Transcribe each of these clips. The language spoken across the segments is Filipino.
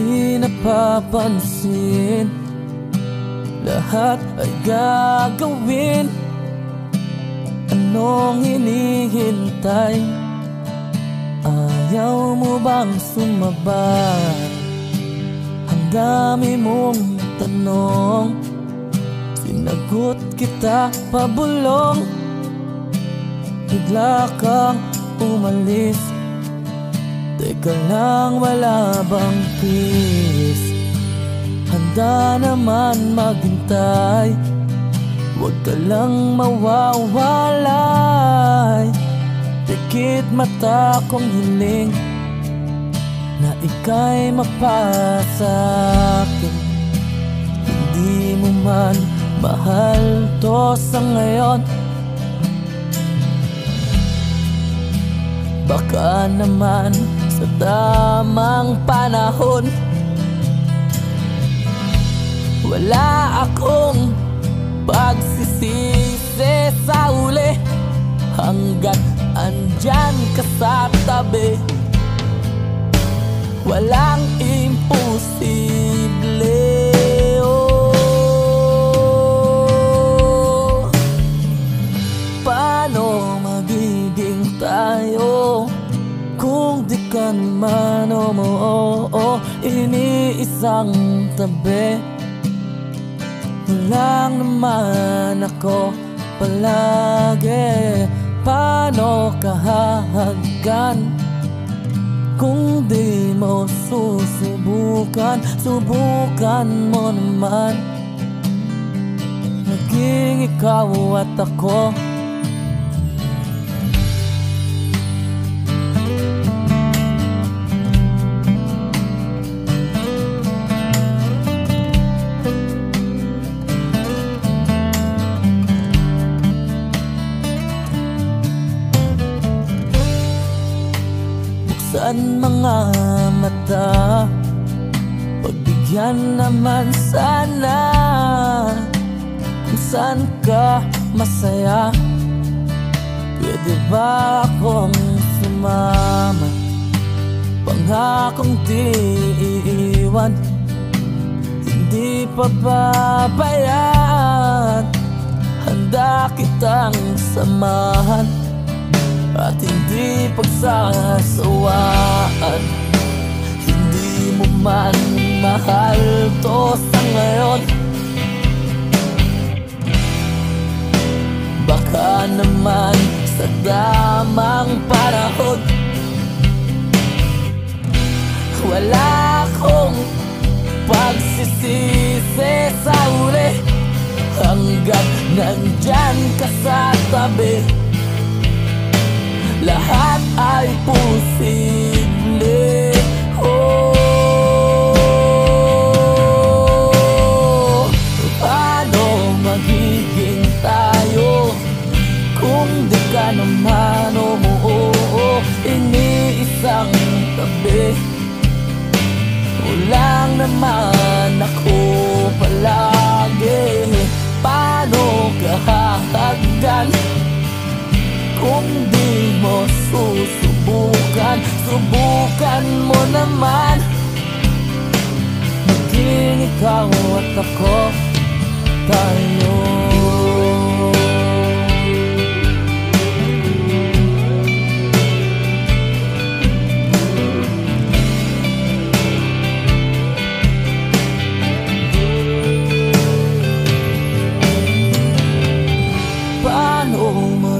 di napapansin. Lahat ay gagawin. Anong hinihintay? Ayaw mo bang sumabay? Ang dami mong tanong. Sinagot kita pabulong. Bigla kang umalis Teka lang wala bang peace? Handa naman maghintay. Huwag ka lang mawawalay. Pikit mata kong hiling Na ika'y mapasakin Hindi mo man mahal to sa ngayon Baka naman sa tamang panahon Wala akong pagsisisi sa uli Hanggat andyan ka sa tabi Walang Kung di ka naman oh, oh, Iniisang tabi. Lang naman ako palagi. Paano kahahagan Kung di mo susubukan Subukan mo naman. Naging ikaw at ako Buksan mga mata. Pagbigyan naman sana Kung saan ka masaya. Pwede ba akong sumama? Pangakong di iiwan. Hindi pa babayaan. Handa kitang samahan. At hindi pagsasawaan Hindi mo man mahal to sa ngayon. Baka naman sa damang panahon. Wala akong pagsisisi sa uli Hanggat nandyan ka sa tabi lahat ay posible. Oh, Paano magiging tayo? Kung di ka naman umuo Iniisang tabi Walang naman Subukan mo naman Maging ikaw at ako Tayo.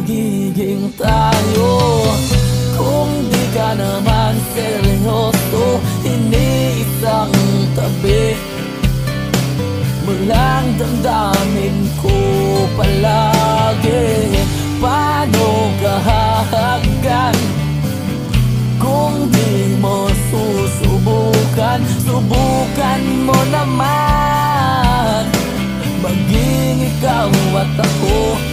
Magiging tayo gabi. Malang damdamin ko palagi. Paano ka hahagkan Kung di mo susubukan Subukan mo naman. Maging ikaw at ako.